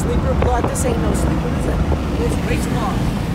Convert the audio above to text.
sleeper. but this ain't no sleeper. This is a, it's, Which one?